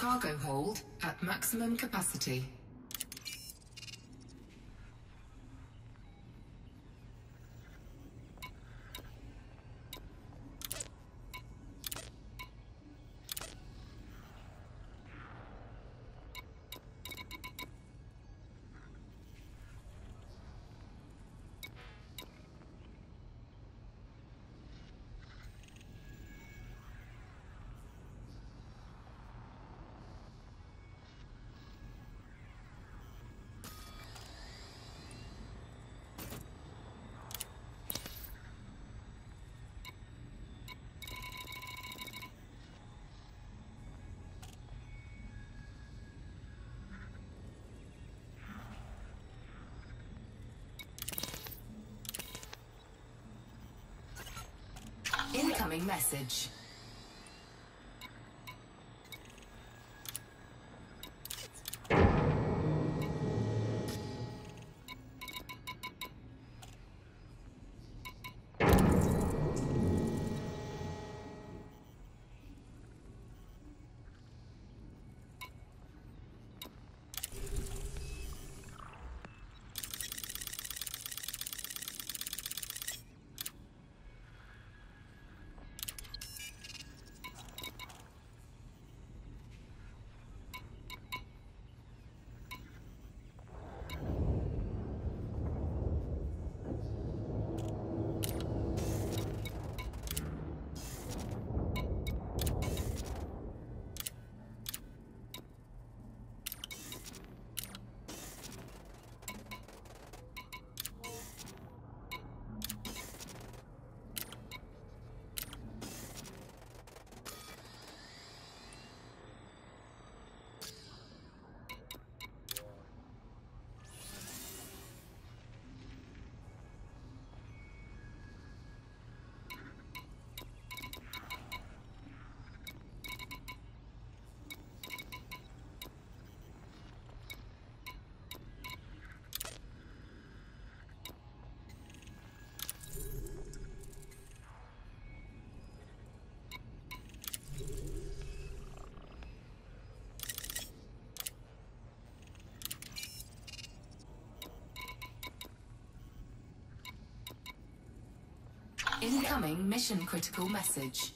Cargo hold at maximum capacity. Message. Incoming mission critical message.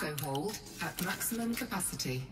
Cargo hold at maximum capacity.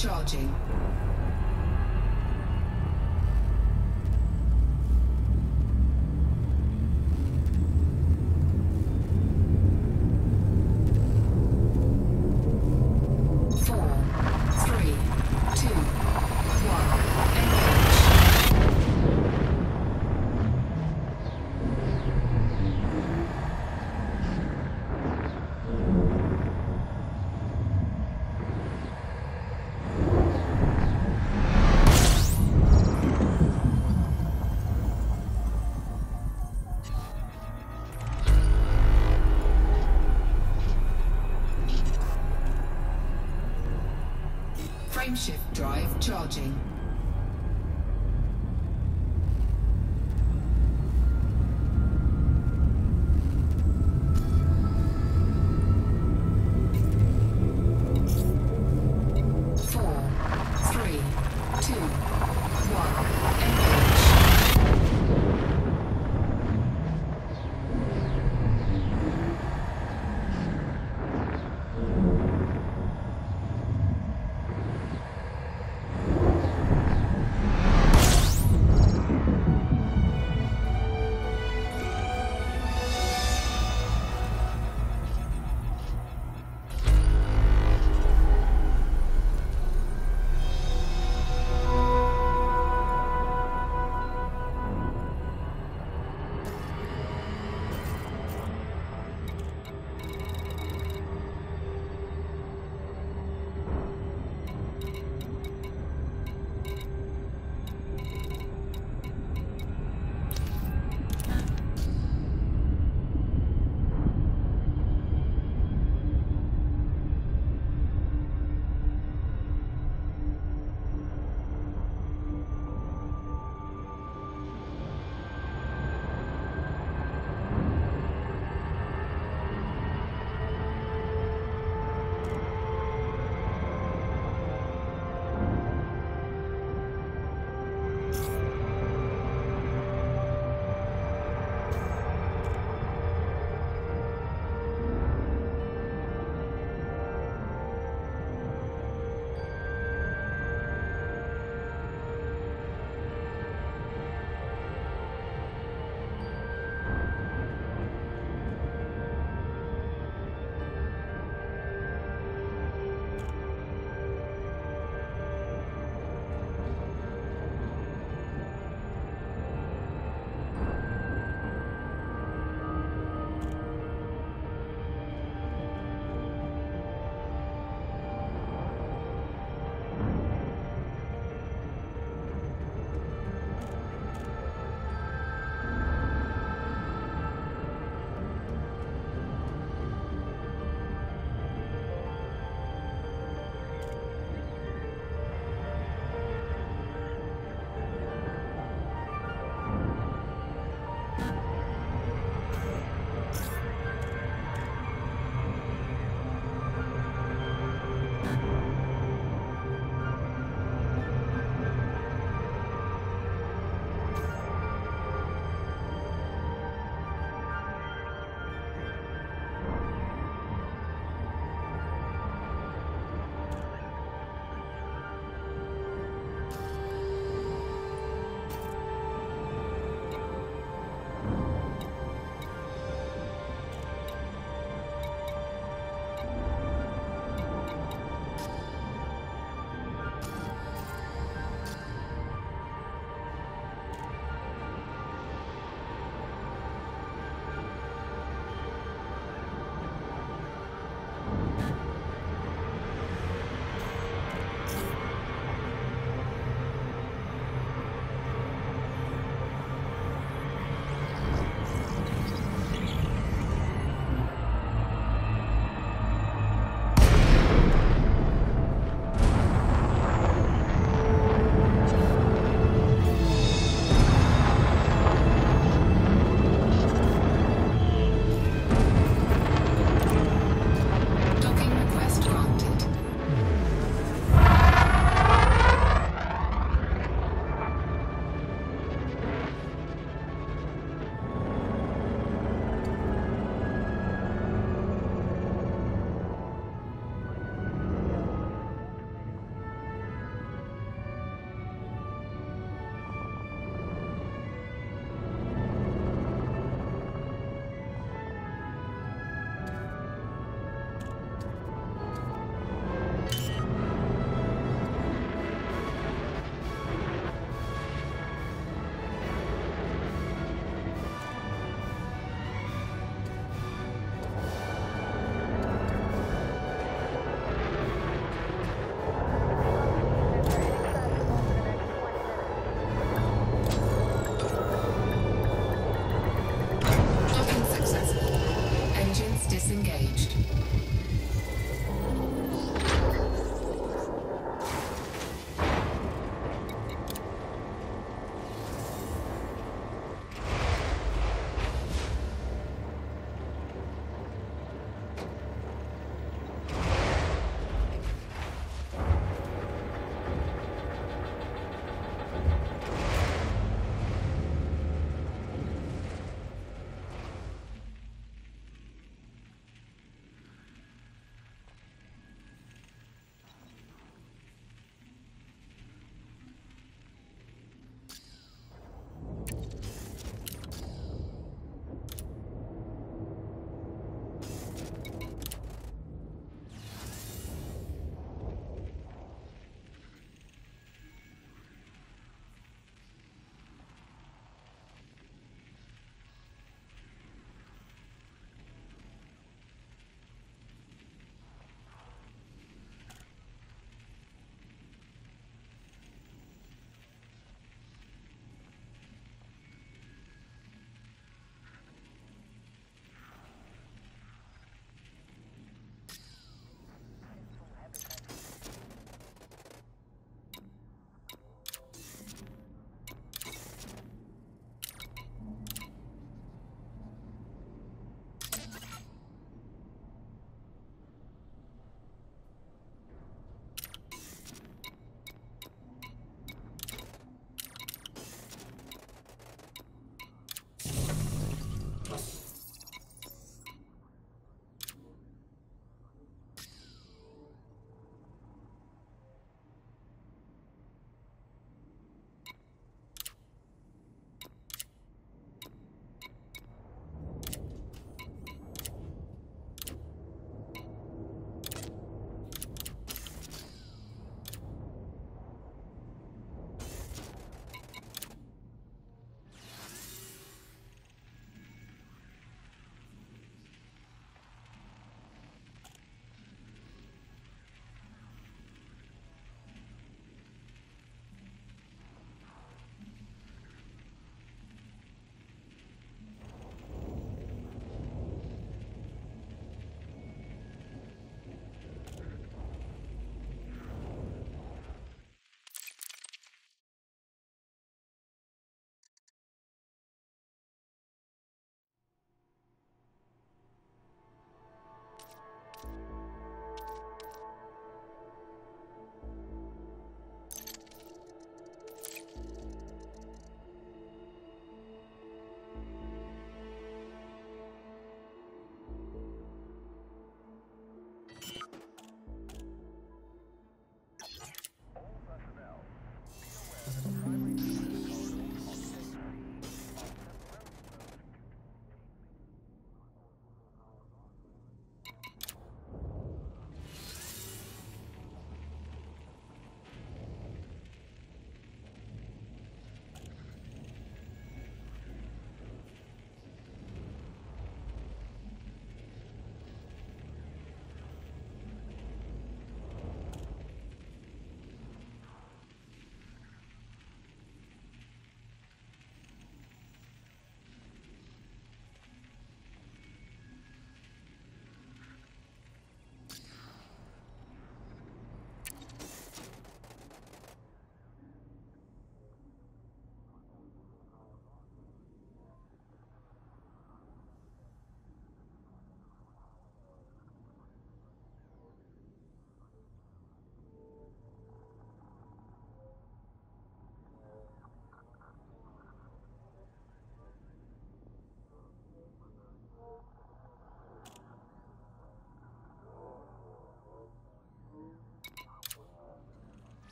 Charging. Charging.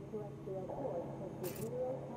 This terrestrial course has zero tolerance